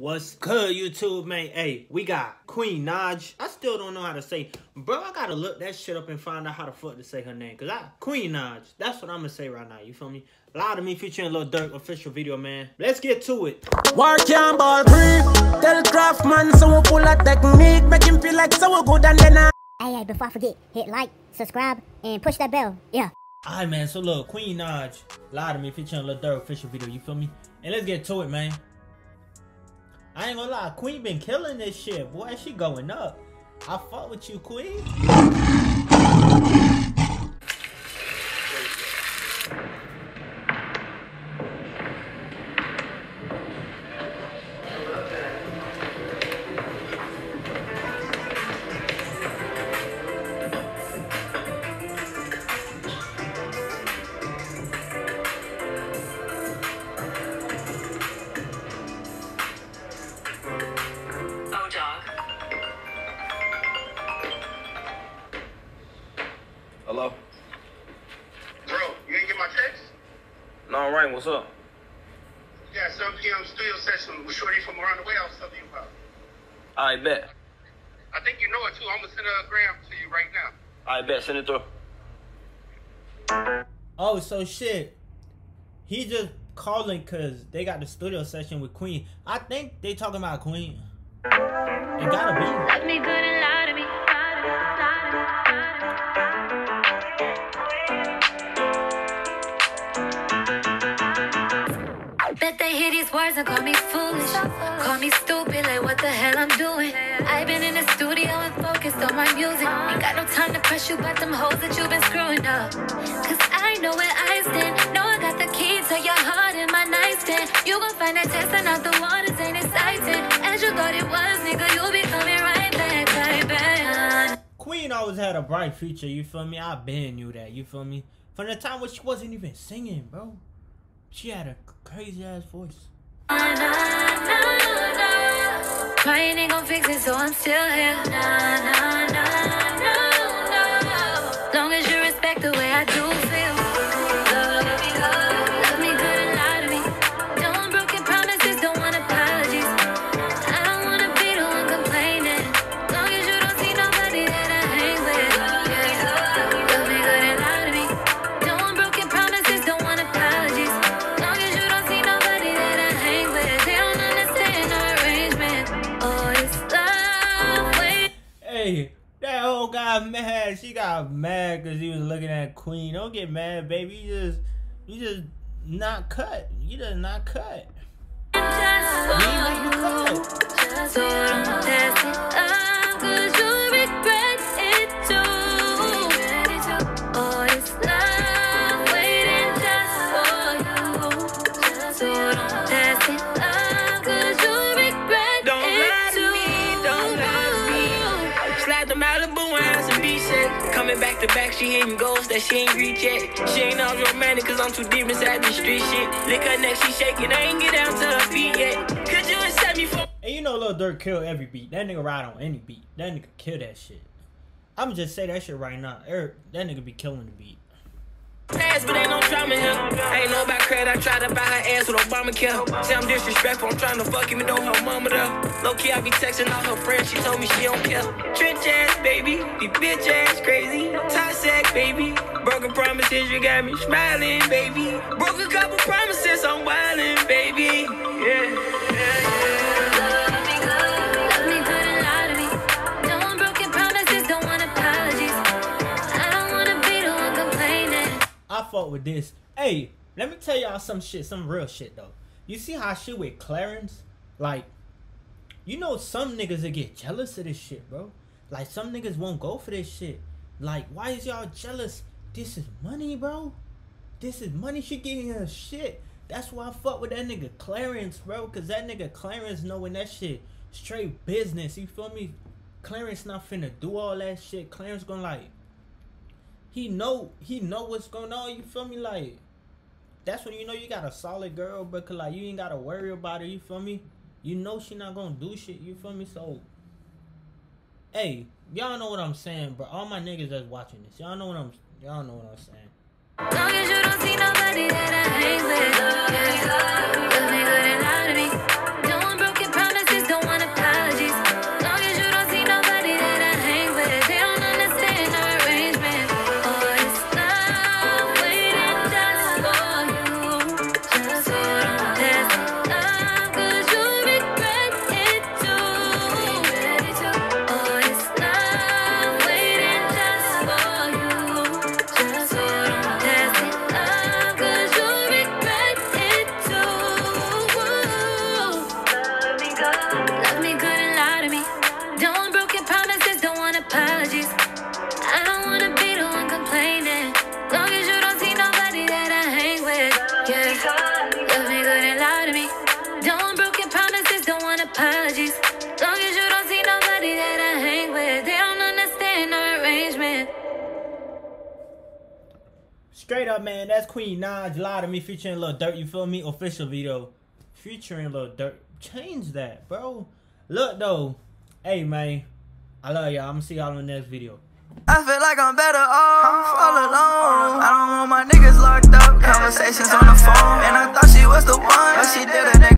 What's good, YouTube, man? Hey, we got Queen Naj. I still don't know how to say. Bro, I gotta look that shit up and find out how the fuck to say her name. Cause I, Queen Naj. That's what I'm gonna say right now. You feel me? Lie to me featuring Lil Durk official video, man. Let's get to it. Work can ball free. Tell Craftman so we full of technique. Make him feel like so good and then I. Hey, hey, before I forget, hit like, subscribe, and push that bell. Yeah. Alright, man. So look, Queen Naj. Lie to me featuring Lil Durk official video. You feel me? And let's get to it, man. I ain't gonna lie, Queen been killing this shit. Boy, she going up. I fuck with you, Queen. No, what's up? Yeah, 7 p.m. studio session with Shorty from around the way I was telling you about. I bet. I think you know it too. I'm gonna send a gram to you right now. I bet. Send it through. Oh, so shit. He just calling cause they got the studio session with Queen. I think they talking about Queen. It gotta be. Hear and call me foolish. Call me stupid, like what the hell I'm doing. I've been in the studio and focused on my music. Ain't got no time to press you, got them hoes that you've been screwing up. Cause I know where I stand. Know I got the key to your heart in my nightstand. You gon' find that testing out the waters ain't exciting. As you thought it was, nigga, you'll be coming right back, right back. Queen always had a bright future, you feel me? I been knew that, you feel me? From the time when she wasn't even singing, bro. She had a crazy ass voice. Crying ain't gon' fix it, so I'm still here. Nah, nah, nah, mad. Because he was looking at Queen. Don't get mad, baby. You just, you just not cut. You just not cut. So don't test it the Malibu and some beach shit. Coming back to back, she hitting goals that she ain't reach yet. She ain't all romantic, cause I'm too deep inside the street shit. Lick her neck, she shaking, I ain't get down to her feet yet. Could you accept me for? And you know Lil Durk kill every beat. That nigga ride on any beat. That nigga kill that shit. I'ma just say that shit right now. Eric, that nigga be killing the beat. Pass, but ain't no drama here. I ain't know about credit, I tried to buy her ass with Obamacare. Say I'm disrespectful, I'm trying to fuck even though her mama there. Low key, I be texting all her friends, she told me she don't care. Trench ass, baby, be bitch ass crazy. Tie sack, baby. Broken promises, you got me smiling, baby. Broke a couple promises, I'm wildin', baby. Yeah, yeah, yeah. Fuck with this. Hey, let me tell y'all some shit, some real shit though. You see how she with Clarence? Like, you know some niggas that get jealous of this shit, bro. Like some niggas won't go for this shit. Like, why is y'all jealous? This is money, bro. This is money. She getting her shit. That's why I fuck with that nigga Clarence, bro. Cause that nigga Clarence knowing that shit straight business. You feel me? Clarence not finna do all that shit. Clarence gonna like he know he know what's going on. You feel me? Like that's when you know you got a solid girl, but cause like you ain't gotta worry about her. You feel me? You know she not gonna do shit. You feel me? So, hey, y'all know what I'm saying, bro. All my niggas that's watching this, y'all know what I'm y'all know what I'm saying. Long as you don't see nobody that I hang with. Straight up, man, that's Queen Naj Lie to Me featuring Lil Durk, you feel me? Official video featuring Lil Durk. Change that, bro. Look, though. Hey, man. I love y'all. I'm going to see y'all in the next video. I feel like I'm better off all alone. I don't want my niggas locked up. Conversations on the phone. And I thought she was the one, but she did.